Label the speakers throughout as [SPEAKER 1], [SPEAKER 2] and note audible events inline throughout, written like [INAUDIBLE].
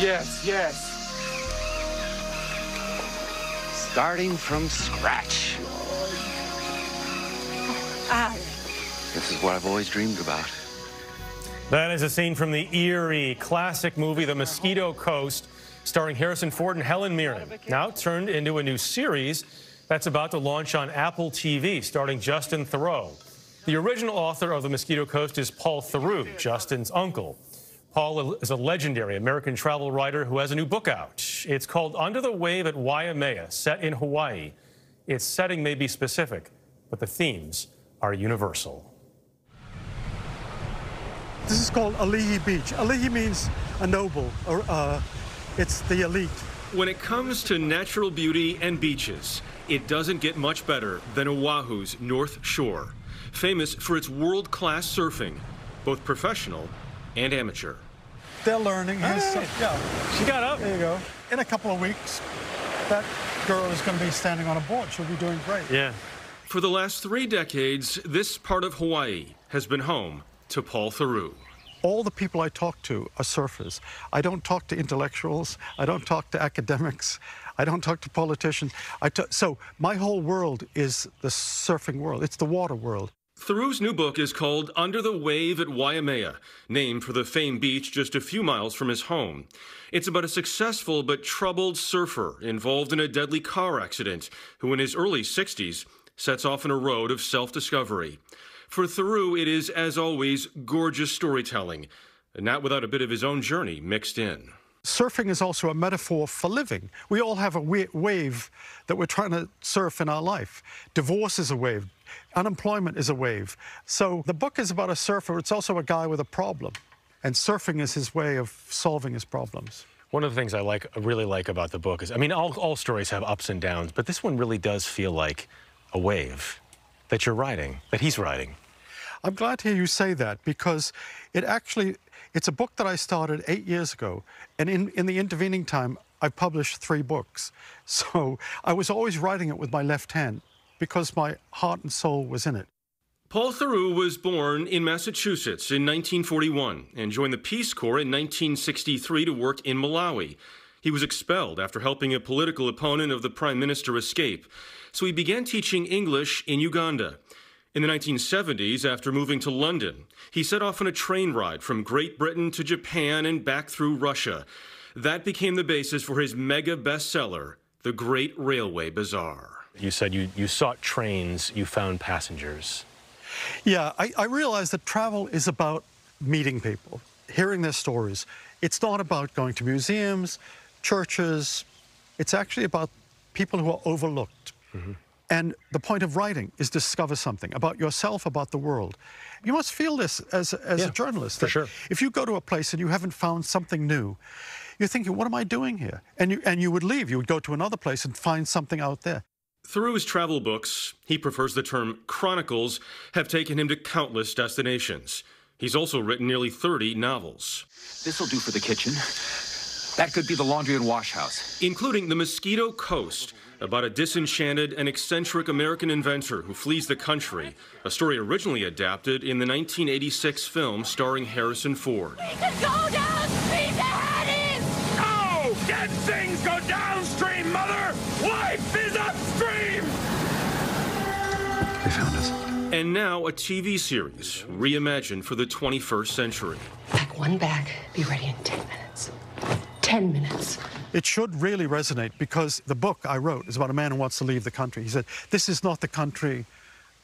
[SPEAKER 1] Yes, yes. Starting from scratch.
[SPEAKER 2] Ah.
[SPEAKER 1] This is what I've always dreamed about.
[SPEAKER 3] That is a scene from the eerie classic movie The Mosquito Coast, starring Harrison Ford and Helen Mirren. Now turned into a new series that's about to launch on Apple TV, starring Justin Theroux. The original author of The Mosquito Coast is Paul Theroux, Justin's uncle. Paul is a legendary American travel writer who has a new book out. It's called Under the Wave at Waimea, set in Hawaii. Its setting may be specific, but the themes are universal.
[SPEAKER 4] This is called Ali'i Beach. Ali'i means a noble, or uh, it's the elite.
[SPEAKER 3] When it comes to natural beauty and beaches, it doesn't get much better than Oahu's North Shore, famous for its world-class surfing, both professional and amateur.
[SPEAKER 4] They're learning. His,
[SPEAKER 3] Hey.
[SPEAKER 4] yeah,
[SPEAKER 3] She got up.
[SPEAKER 4] there you go. In a couple of weeks, that girl is going to be standing on a board. She'll be doing great.
[SPEAKER 3] Yeah. For the last three decades, this part of Hawaii has been home to Paul Theroux.
[SPEAKER 4] All the people I talk to are surfers. I don't talk to intellectuals. I don't talk to academics. I don't talk to politicians. I so my whole world is the surfing world. It's the water world.
[SPEAKER 3] Theroux's new book is called Under the Wave at Waimea, named for the famed beach just a few miles from his home. It's about a successful but troubled surfer involved in a deadly car accident who, in his early 60s, sets off on a road of self discovery. For Theroux, it is, as always, gorgeous storytelling, not without a bit of his own journey mixed in.
[SPEAKER 4] Surfing is also a metaphor for living. We all have a wave that we're trying to surf in our life. Divorce is a wave. Unemployment is a wave. So the book is about a surfer. It's also a guy with a problem. And surfing is his way of solving his problems.
[SPEAKER 3] One of the things I like, really like about the book is, I mean, all, all stories have ups and downs, but this one really does feel like a wave that you're riding, that he's riding.
[SPEAKER 4] I'm glad to hear you say that because it actually, it's a book that I started eight years ago. And in, in the intervening time, I've published three books. [LAUGHS] So I was always writing it with my left hand because my heart and soul was in it.
[SPEAKER 3] Paul Theroux was born in Massachusetts in 1941 and joined the Peace Corps in 1963 to work in Malawi. He was expelled after helping a political opponent of the prime minister escape, so he began teaching English in Uganda. In the 1970s, after moving to London, he set off on a train ride from Great Britain to Japan and back through Russia. That became the basis for his mega bestseller, The Great Railway Bazaar. You said you, you sought trains, you found passengers.
[SPEAKER 4] Yeah, I, I realized that travel is about meeting people, hearing their stories. It's not about going to museums, churches. It's actually about people who are overlooked. Mm-hmm. And the point of writing is discover something about yourself, about the world. You must feel this as, as
[SPEAKER 3] Yeah,
[SPEAKER 4] a journalist.
[SPEAKER 3] for sure.
[SPEAKER 4] If you go to a place and you haven't found something new, you're thinking, what am I doing here? And you, and you would leave. You would go to another place and find something out there.
[SPEAKER 3] Through his travel books, he prefers the term chronicles, have taken him to countless destinations. He's also written nearly 30 novels,
[SPEAKER 1] This'll do for the kitchen. That could be the laundry and wash house.
[SPEAKER 3] including The Mosquito Coast, about a disenchanted and eccentric American inventor who flees the country, a story originally adapted in the 1986 film starring Harrison Ford.
[SPEAKER 2] Go downstream to Hatties!
[SPEAKER 5] No! Dead things go downstream, mother! Life is upstream!
[SPEAKER 1] They found us.
[SPEAKER 3] And now a TV series reimagined for the 21st century.
[SPEAKER 6] Pack one bag, be ready in 10 minutes. 10 minutes.
[SPEAKER 4] It should really resonate because the book I wrote is about a man who wants to leave the country. He said, This is not the country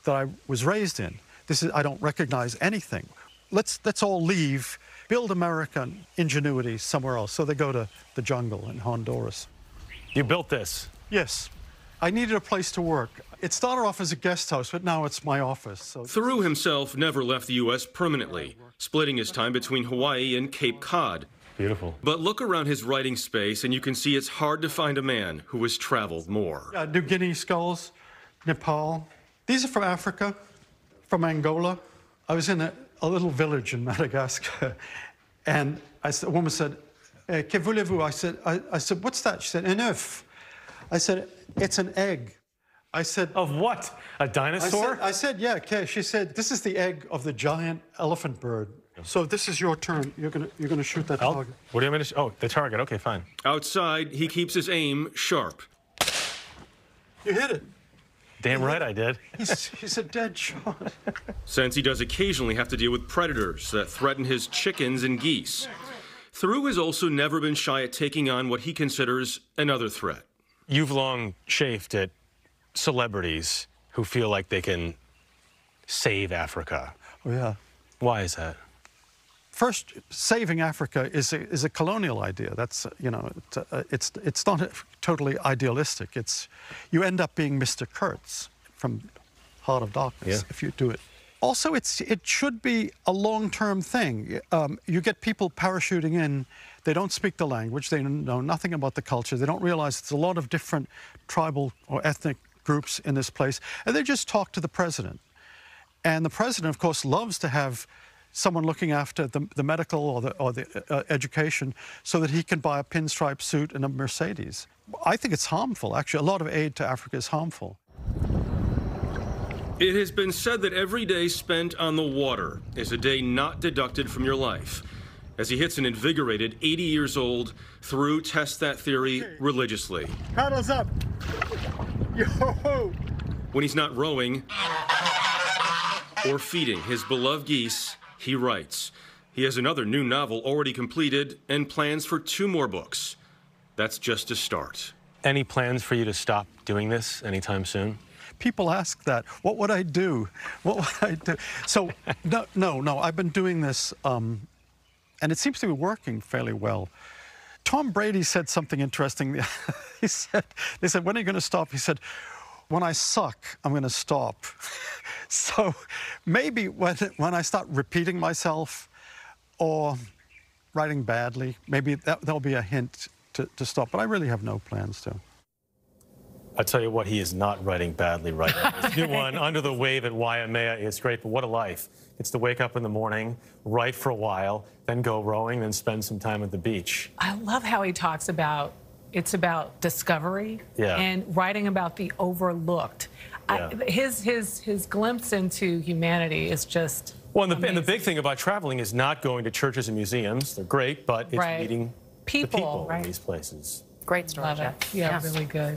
[SPEAKER 4] that I was raised in. This is I don't recognize anything. Let's let's all leave, build American ingenuity somewhere else. So they go to the jungle in Honduras.
[SPEAKER 3] You built this.
[SPEAKER 4] Yes. I needed a place to work. It started off as a guest house, but now it's my office. So
[SPEAKER 3] Theroux himself never left the U.S. permanently, splitting his time between Hawaii and Cape Cod.
[SPEAKER 7] Beautiful.
[SPEAKER 3] But look around his writing space and you can see it's hard to find a man who has traveled more.
[SPEAKER 4] uh, New Guinea skulls, Nepal. These are from Africa, from Angola. I was in a, a little village in [LAUGHS] Madagascar, and I said, a woman said, eh, "Que voulez-vous?" I said, I, I said, "What's that?" She said, "Un œuf." I said, "It's an egg." I said,
[SPEAKER 7] Of what? A dinosaur?
[SPEAKER 4] said, I said, yeah, okay. She said, this is the egg of the giant elephant bird. So this is your turn. You're gonna you're gonna shoot that
[SPEAKER 7] I'll-
[SPEAKER 4] target.
[SPEAKER 7] What do you want me to? sh- Oh, the target. Okay, fine.
[SPEAKER 3] Outside, he keeps his aim sharp.
[SPEAKER 4] You hit it.
[SPEAKER 7] Damn right I did. [LAUGHS]
[SPEAKER 4] He's, he's a dead shot.
[SPEAKER 3] since he does occasionally have to deal with predators that threaten his chickens and geese. Theroux has also never been shy at taking on what he considers another threat.
[SPEAKER 7] You've long chafed at celebrities who feel like they can save Africa.
[SPEAKER 4] Oh yeah.
[SPEAKER 7] Why is that?
[SPEAKER 4] First, saving Africa is a, is a colonial idea. That's you know it's uh, it's, it's not totally idealistic. It's you end up being Mr. Kurtz from Heart of Darkness
[SPEAKER 7] Yeah.
[SPEAKER 4] if you do it. Also, it's it should be a long-term thing. Um, you get people parachuting in. They don't speak the language. They know nothing about the culture. They don't realize it's a lot of different tribal or ethnic groups in this place, and they just talk to the president. And the president, of course, loves to have someone looking after the, the medical or the, or the uh, education so that he can buy a pinstripe suit and a Mercedes. I think it's harmful, actually. A lot of aid to Africa is harmful.
[SPEAKER 3] It has been said that every day spent on the water is a day not deducted from your life. As he hits an invigorated 80 years old, Theroux tests that theory religiously.
[SPEAKER 4] Paddles up. Yo!
[SPEAKER 3] When he's not rowing or feeding his beloved geese, he writes. He has another new novel already completed and plans for two more books. That's just a start.
[SPEAKER 7] Any plans for you to stop doing this anytime soon?
[SPEAKER 4] People ask that. What would I do? What would I do? So, [LAUGHS] no, no, no. I've been doing this, um, and it seems to be working fairly well. Tom Brady said something interesting. [LAUGHS] he said, they said, when are you going to stop? He said, when I suck, I'm going to stop. [LAUGHS] so maybe when, when I start repeating myself or writing badly, maybe that, that'll be a hint to, to stop. But I really have no plans to.
[SPEAKER 7] I tell you what, he is not writing badly right now. His new one, [LAUGHS] Under the Wave at Waimea, is great, but what a life. It's to wake up in the morning, write for a while, then go rowing, then spend some time at the beach.
[SPEAKER 8] I love how he talks about it's about discovery
[SPEAKER 7] Yeah.
[SPEAKER 8] and writing about the overlooked. I, his his his glimpse into humanity is just
[SPEAKER 7] Well, and the, and the big thing about traveling is not going to churches and museums. They're great, but it's
[SPEAKER 8] Right.
[SPEAKER 7] meeting
[SPEAKER 8] People,
[SPEAKER 7] the people
[SPEAKER 8] right.
[SPEAKER 7] in these places.
[SPEAKER 6] Great story,
[SPEAKER 8] love
[SPEAKER 6] Jeff.
[SPEAKER 8] it. Yeah, really good.